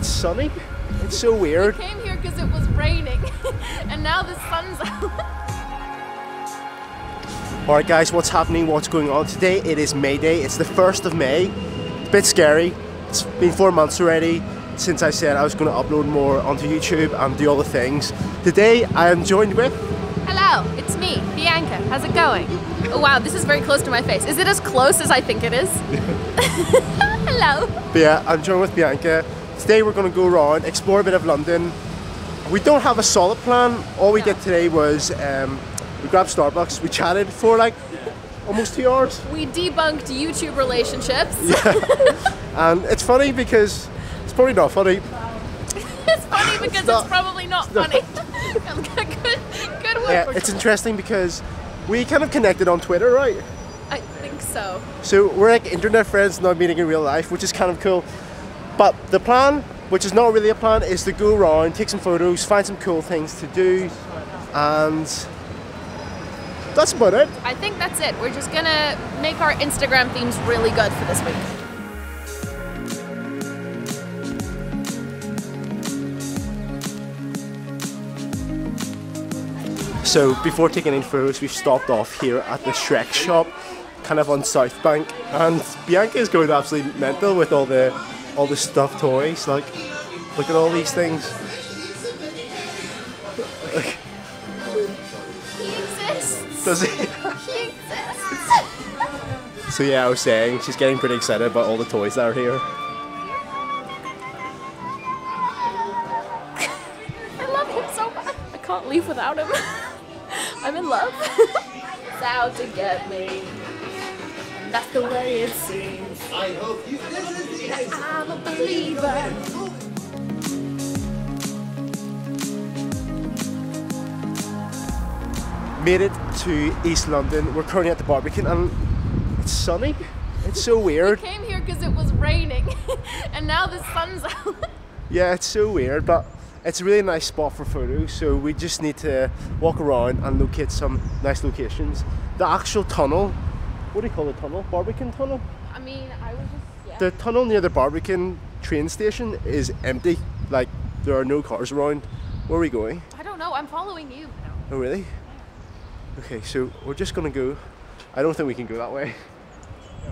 It's sunny. It's so weird. We came here because it was raining, and now the sun's out. Alright guys, what's happening? What's going on? Today it is May Day. It's the 1st of May. It's a bit scary. It's been four months already since I said I was going to upload more onto YouTube and do all the things. Today I am joined with... Hello, it's me, Bianca. How's it going? Oh wow, this is very close to my face. Is it as close as I think it is? Hello. But yeah, I'm joined with Bianca. Today we're going to go around, explore a bit of London. We don't have a solid plan. All we No. did today was um, we grabbed Starbucks. We chatted for like almost two hours. We debunked YouTube relationships. Yeah. And it's funny because it's probably not funny. it's funny because it's, not- probably not not- funny. good, good word Yeah, it's interesting because we kind of connected on Twitter, right? I think so. So we're like internet friends, not meeting in real life, which is kind of cool. But the plan, which is not really a plan, is to go around, take some photos, find some cool things to do, and that's about it. I think that's it. We're just gonna make our Instagram themes really good for this week. So before taking any photos, we've stopped off here at the Shrek shop, kind of on South Bank, and Bianca is going absolutely mental with all the all the stuffed toys. Like, look at all these things. He exists. Does it? He exists. So yeah, I was saying she's getting pretty excited about all the toys that are here. I love him so much. I can't leave without him. I'm in love. it's out to get me. That's the way it seems. I hope you this I'm a believer. Made it to East London. We're currently at the Barbican and um, it's sunny. It's so weird. Came here because it was raining, and now the sun's out. Yeah, it's so weird, but it's a really nice spot for photos. So we just need to walk around and locate some nice locations. The actual tunnel, what do you call the tunnel? Barbican tunnel? I mean, I was just yeah. The tunnel near the Barbican train station is empty. Like there are no cars around. Where are we going? I don't know. I'm following you. Now. Oh really? Okay, so we're just gonna go. I don't think we can go that way.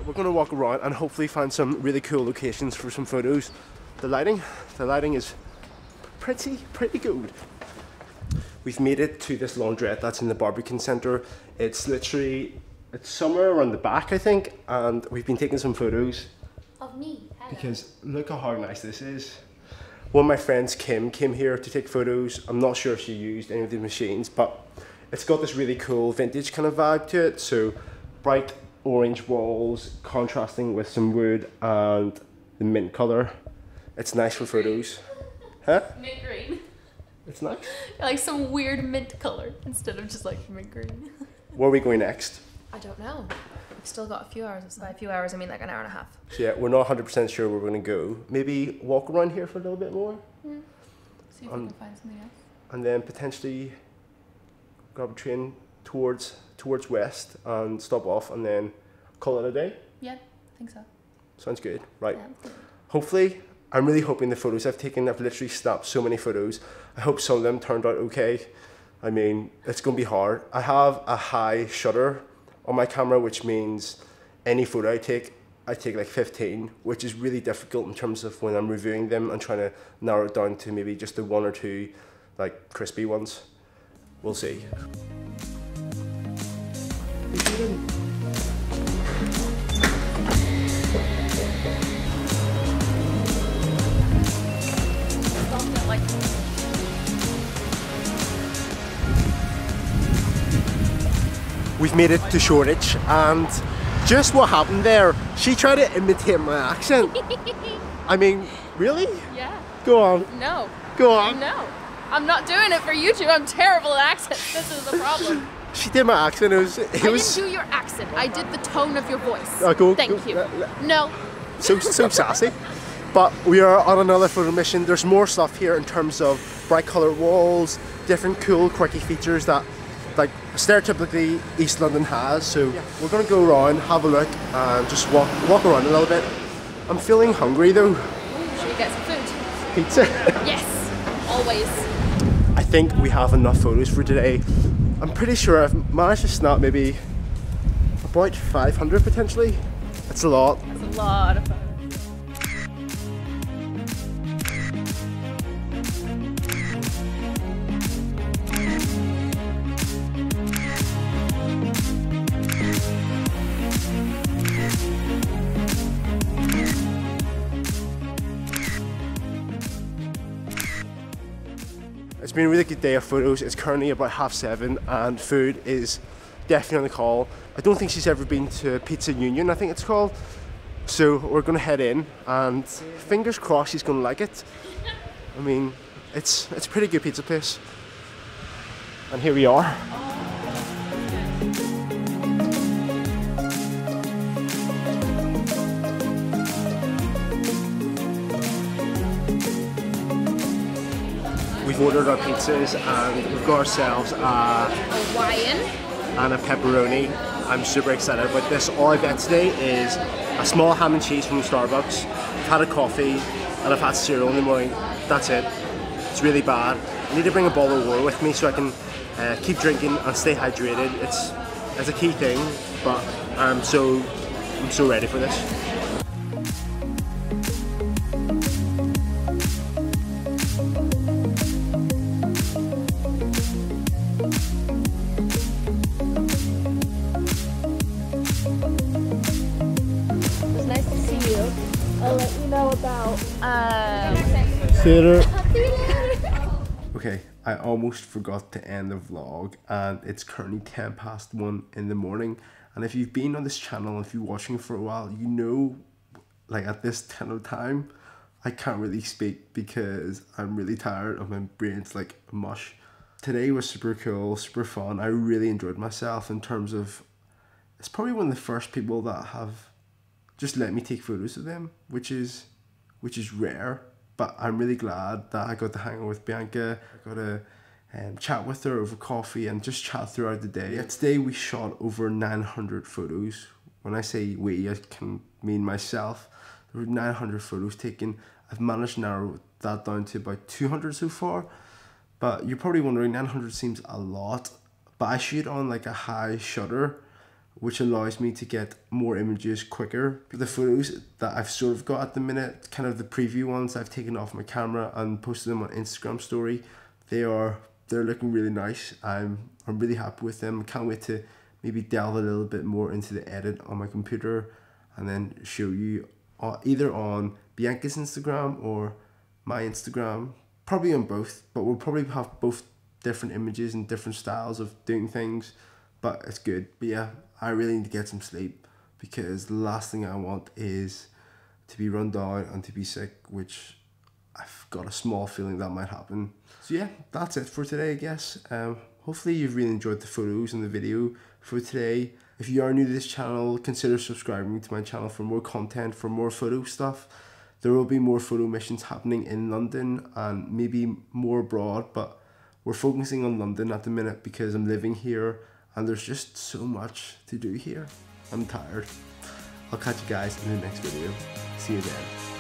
We're gonna walk around and hopefully find some really cool locations for some photos. The lighting, the lighting is pretty, pretty good. We've made it to this laundrette that's in the Barbican Centre. It's literally, it's somewhere around the back, I think, and we've been taking some photos Of me. because look how nice this is. One of my friends, Kim, came here to take photos. I'm not sure if she used any of the machines, but it's got this really cool vintage kind of vibe to it. So bright orange walls contrasting with some wood and the mint color. It's nice for photos. Huh? Mint green. It's nice. Like some weird mint color instead of just like mint green. Where are we going next? I don't know. We've still got a few hours. By a few hours, I mean like an hour and a half. So yeah, we're not 100% sure where we're going to go. Maybe walk around here for a little bit more See if Um, we can find something else. and then potentially grab a train towards towards west and stop off and then call it a day. Yeah, I think so. Sounds good. Right. Yeah. Hopefully, I'm really hoping the photos I've taken, I've literally snapped so many photos. I hope some of them turned out okay. I mean, it's going to be hard. I have a high shutter on my camera, which means any photo I take, I take like 15, which is really difficult in terms of when I'm reviewing them and trying to narrow it down to maybe just the one or two like crispy ones. We'll see. We've made it to Shoreditch and just what happened there, she tried to imitate my accent. I mean, really? yeah. Go on, No. go on. No. I'm not doing it for YouTube. I'm terrible at accents. This is the problem. She did my accent. It was, it I was didn't do your accent. I did the tone of your voice. Uh, go- Thank go- you. No. so so sassy. But we are on another photo mission. There's more stuff here in terms of bright colored walls, different cool, quirky features that, stereotypically East London has. So we're gonna go around, have a look, and just walk walk around a little bit. I'm feeling hungry though. Should we get some food? pizza. Yes, always. I think we have enough photos for today. I'm pretty sure I've managed to snap maybe about 500 potentially. That's a lot. That's a lot of fun. Been a really good day of photos. It's currently about half seven and food is definitely on the call. I don't think she's ever been to Pizza Union, I think it's called. So we're gonna head in and fingers crossed she's gonna like it. I mean, it's it's a pretty good pizza place. And here we are. We've ordered our pizzas and we've got ourselves a Hawaiian. and a pepperoni. I'm super excited about this. All I've had today is a small ham and cheese from Starbucks. I've had a coffee and I've had cereal in the morning. That's it. It's really bad. I need to bring a bottle of water with me so I can uh, keep drinking and stay hydrated. It's it's a key thing, but I'm so I'm so ready for this. I'll let you know about. Uh, Theater. see you later. Okay, I almost forgot to end the vlog, and it's currently 10 past 1 in the morning. And if you've been on this channel, if you're watching for a while, you know, like at this 10 of time, I can't really speak because I'm really tired of my brain's like mush. Today was super cool, super fun. I really enjoyed myself in terms of it's probably one of the first people that have just let me take photos of them, which is which is rare. But I'm really glad that I got to hang out with Bianca. I got to um, chat with her over coffee and just chat throughout the day. Yeah, today we shot over 900 photos. When I say we, I can mean myself. There were 900 photos taken. I've managed to narrow that down to about 200 so far. But you're probably wondering, 900 seems a lot. But I shoot on like a high shutter which allows me to get more images quicker. The photos that I've sort of got at the minute, kind of the preview ones I've taken off my camera and posted them on Instagram story, they are they're looking really nice. I'm I'm really happy with them. Can't wait to maybe delve a little bit more into the edit on my computer and then show you either on Bianca's Instagram or my Instagram. Probably on both, but we'll probably have both different images and different styles of doing things but it's good. But yeah, I really need to get some sleep because the last thing I want is to be run down and to be sick, which I've got a small feeling that might happen. So yeah, that's it for today, I guess. Um, hopefully you've really enjoyed the photos and the video for today. If you are new to this channel, consider subscribing to my channel for more content, for more photo stuff. There will be more photo missions happening in London and maybe more abroad, but we're focusing on London at the minute because I'm living here and there's just so much to do here. I'm tired. I'll catch you guys in the next video. See you then.